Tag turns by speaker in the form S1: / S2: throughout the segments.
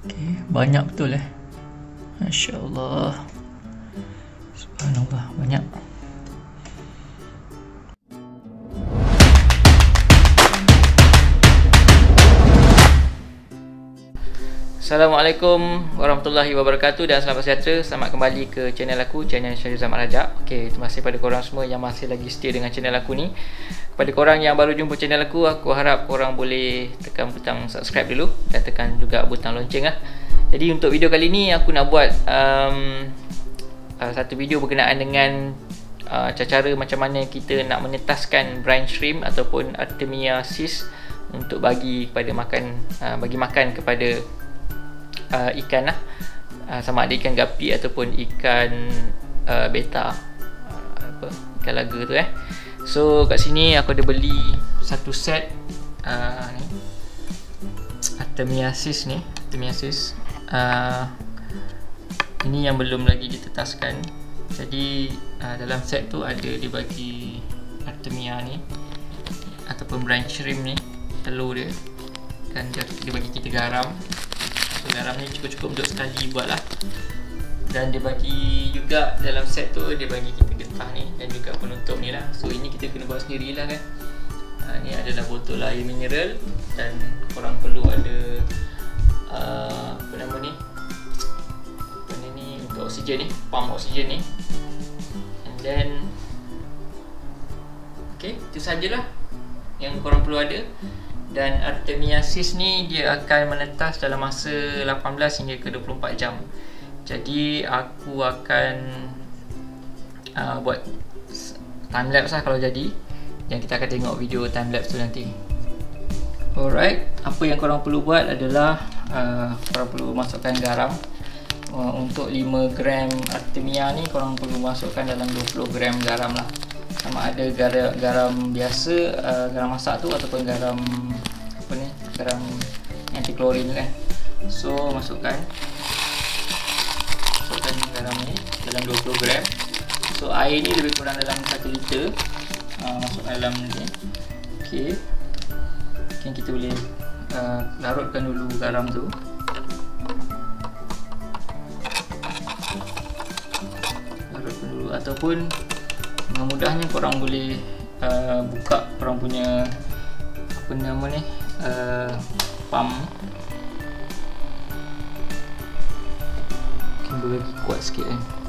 S1: Okay, banyak betul eh. Masya Allah. Subhanallah, banyak. Assalamualaikum warahmatullahi wabarakatuh dan selamat sejahtera Selamat kembali ke channel aku, channel Syahir Zaman Rajak Ok, terima kasih pada korang semua yang masih lagi setia dengan channel aku ni Kepada korang yang baru jumpa channel aku Aku harap korang boleh tekan butang subscribe dulu Dan tekan juga butang lonceng lah. Jadi untuk video kali ni aku nak buat um, uh, Satu video berkenaan dengan uh, Cara-cara macam mana kita nak menetaskan brine shrimp Ataupun Artemia cis Untuk bagi kepada makan uh, Bagi makan kepada uh, ikan lah. Uh, sama ada ikan gapi ataupun ikan uh, beta. Uh, apa? Ikan laga tu eh so kat sini aku ada beli satu set uh, ni. Artemiasis ni Artemiasis uh, ini yang belum lagi ditetaskan. Jadi uh, dalam set tu ada dia bagi Artemia ni ataupun brine shrimp ni telur dia. Dan dia, dia bagi kita garam. So garam ni cukup-cukup untuk sekali buat lah Dan dia bagi juga dalam set tu Dia bagi kita getah ni Dan juga penutup ni lah. So ini kita kena buat sendiri lah kan. Ha, Ni adalah botol air mineral Dan korang perlu ada uh, Apa nama ni? Apa ni untuk oksigen ni Pump oksigen ni. And then Okay, itu sajalah Yang korang perlu ada. Dan artemiasis ni dia akan menetas dalam masa 18 hingga ke 24 jam. Jadi aku akan uh, buat time lapse lah kalau jadi. Dan kita akan tengok video time lapse tu nanti. Alright apa yang korang perlu buat adalah uh, korang perlu masukkan garam. Uh, untuk 5 gram artemia ni korang perlu masukkan dalam 20 gram garam lah. Sama ada garam, garam biasa uh, garam masak tu ataupun garam apa ni garam anti klorin kan. So masukkan. Masukkan garam ni dalam 20 gram so air ni lebih kurang dalam 1 liter. Uh, masukkan dalam ni okey. Mungkin kita boleh uh, larutkan dulu garam tu. Larutkan dulu. Ataupun dengan mudahnya korang boleh uh, buka korang punya apa nama ni uh, pump. Mungkin boleh kuat sikit ok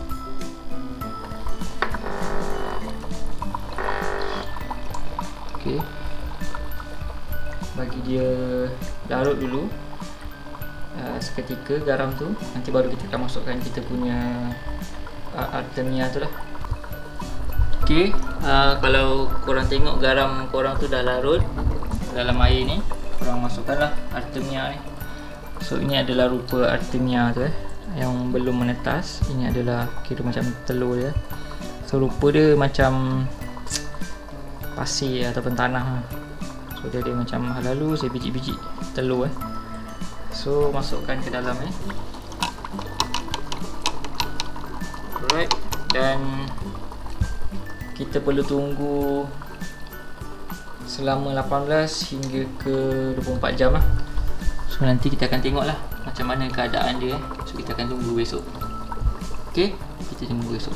S1: dia larut dulu uh, seketika garam tu nanti baru kita akan masukkan kita punya uh, artemia tu lah Okey, uh, kalau korang tengok garam korang tu dah larut dalam air ni, korang masukkanlah artemia ni. So ini adalah rupa artemia tu eh yang belum menetas. Ini adalah kira macam telur dia. So rupa dia macam pasir ataupun tanah. So dia ada macam lalu saya biji-biji telur eh. So masukkan ke dalam eh. Alright. Dan kita perlu tunggu selama 18 hingga ke 24 jam lah. So nanti kita akan tengok lah macam mana keadaan dia so kita akan tunggu besok. Ok kita tunggu besok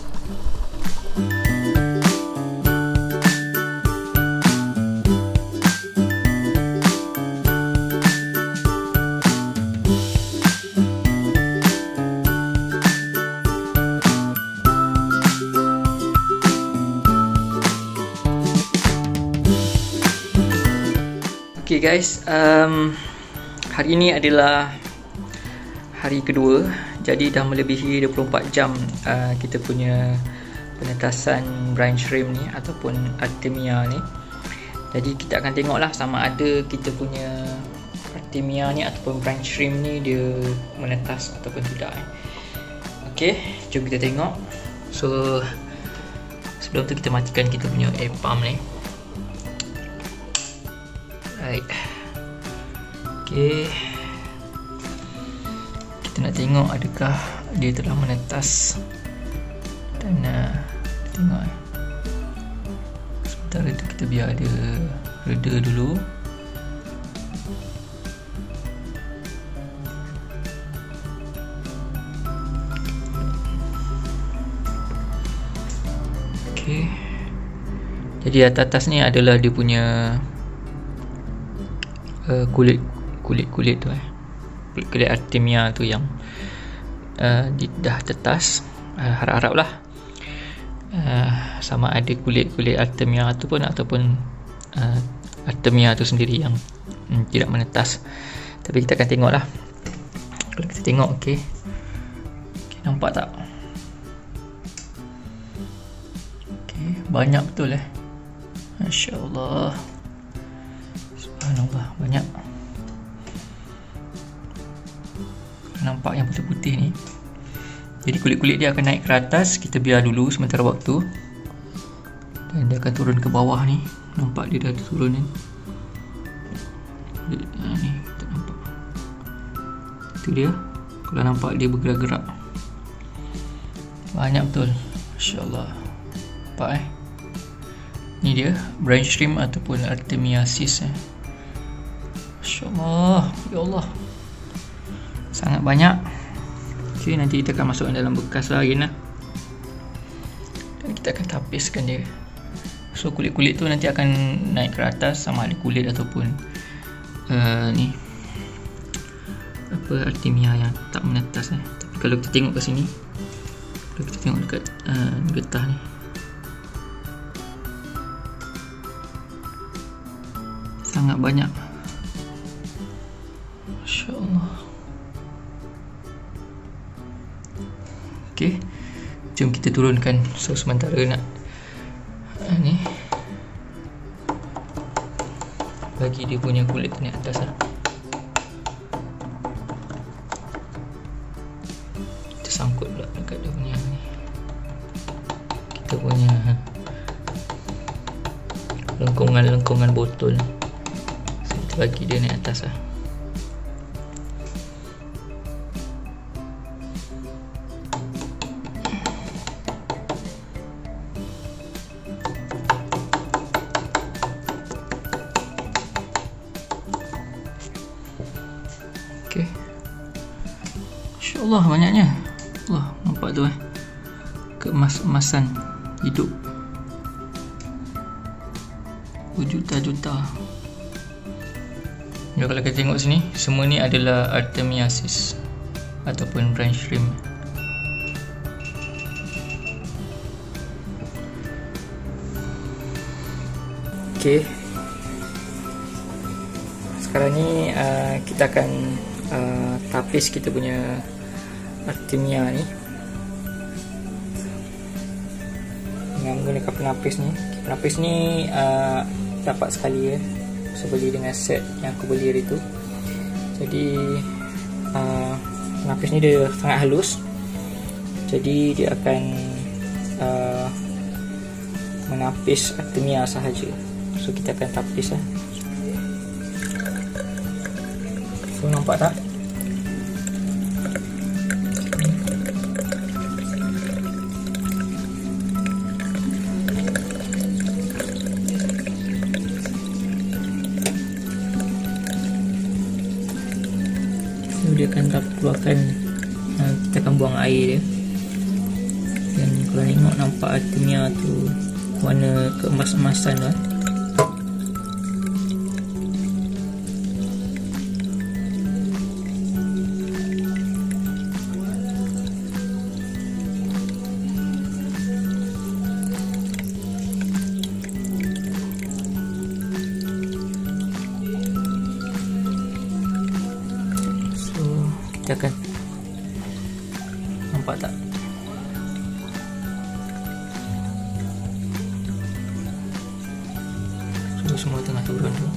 S1: Okay guys, um, hari ini adalah hari kedua. Jadi dah melebihi 24 jam uh, kita punya penetasan brine shrimp ni Ataupun artemia ni. Jadi kita akan tengok lah sama ada kita punya artemia ni Ataupun brine shrimp ni dia menetas ataupun tidak eh. Okay, jom kita tengok. So, sebelum tu kita matikan kita punya air pump ni baik. Ok kita nak tengok adakah dia telah menetas. Dan uh, tengok eh. sementara itu kita biar dia reda dulu. Okay. Jadi atas-atas ni adalah dia punya uh, kulit kulit kulit tu eh. Kulit kulit artemia tu yang uh, dah tetas. Uh, harap-harap lah. Uh, sama ada kulit kulit artemia tu pun ataupun uh, artemia tu sendiri yang um, tidak menetas. Tapi kita akan tengok lah kalau kita tengok ok, okay nampak tak? Ok banyak betul eh. Masya Allah Subhanallah Banyak. Nampak yang putih-putih ni. Jadi kulit-kulit dia akan naik ke atas Kita biar dulu sementara waktu. Dan dia akan turun ke bawah ni. Nampak dia dah turun ni. Ha, Ni tak nampak. Itu dia. Kalau nampak dia bergerak-gerak. Banyak betul. Masya Allah Nampak eh? Ni dia branch stream ataupun artemiasis eh. Masya-Allah, ya Allah. Sangat banyak. Okey, nanti kita akan masukkan dalam bekas lah, Dan kita akan tapiskan dia. So kulit-kulit tu nanti akan naik ke atas sama ada kulit ataupun uh, ni apa artemia yang tak menetas eh. Tapi kalau kita tengok ke sini, kalau kita tengok dekat uh, getah ni, sangat banyak Masya Allah ok jom kita turunkan so sementara nak uh, ni. Bagi dia punya kulit ni atas lah. Kita sangkut pula dekat dia punya ni. Kita punya lengkungan-lengkungan botol. Bagi dia naik atas lah InsyaAllah banyaknya Allah nampak tu eh Keemas-emasan hidup Berjuta-juta Ya, kalau kita tengok sini, semua ni adalah Artemiasis ataupun branch rim. Okay. Sekarang ni uh, kita akan uh, tapis kita punya Artemia ni. Dengan menggunakan penapis ni. Penapis ni uh, dapat sekali ya. Saya beli dengan set yang aku beli hari tu. Jadi uh, penapis ni dia sangat halus. Jadi dia akan uh, menapis artemia sahaja. So kita akan tapis lah so nampak tak keluarkan uh, kita akan buang air dia. Dan kalau tengok nampak artinya tu warna keemas-emasan lah so, semua tengah turun tu.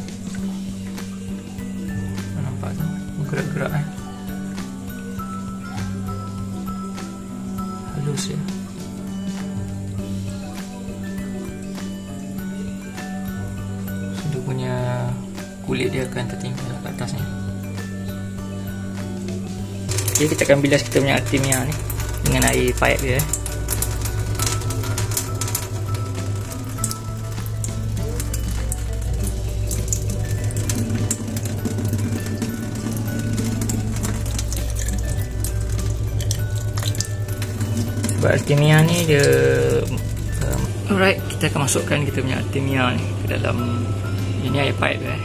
S1: Nampak tu? Bergerak-gerak eh. Halus ya. Dia punya kulit dia akan tertinggal kat atas ni. Okay, kita akan bilas kita punya artemia ni dengan air pipe dia. Sebab artemia ni dia um, Alright, kita akan masukkan kita punya Artemia ni ke dalam ini air pipe eh.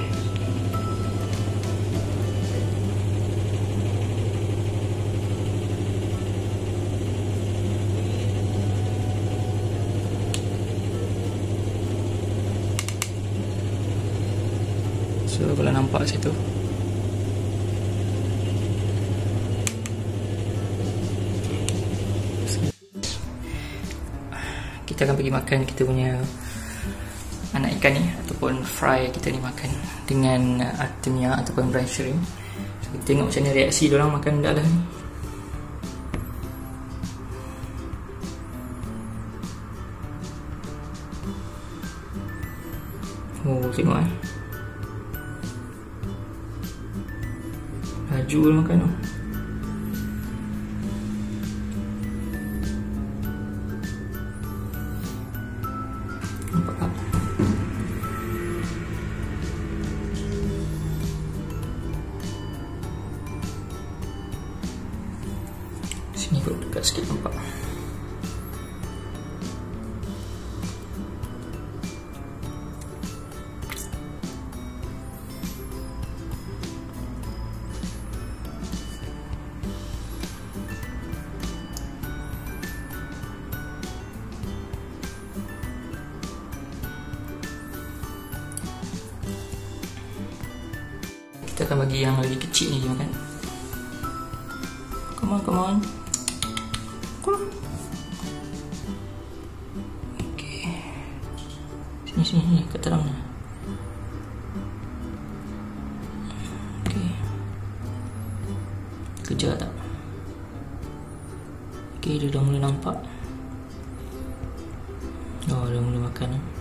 S1: So kalau nampak situ kita akan pergi makan kita punya anak ikan ni ataupun fry kita ni makan dengan artemia ataupun brine shrimp. So, kita tengok macam mana reaksi orang makan benda lah ni. Oh tengok eh. Laju makan tu. Sini akan bagi yang lebih kecil ni dia makan Come on, come on Sini sini ni kat dalam ni. Okey. Kejar tak? Okey, dia dah mula nampak. Oh, dia mula makan. Eh.